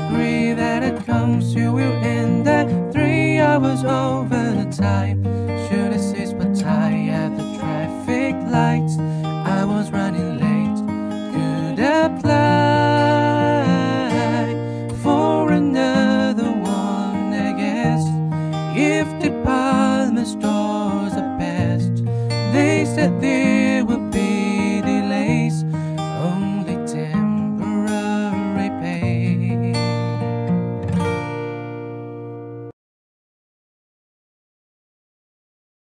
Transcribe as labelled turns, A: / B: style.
A: agree that it comes to you in that three hours over the time. Should have ceased, but tie at the traffic lights. I was running late. Could apply for another one, I guess. If department stores are best, they said this.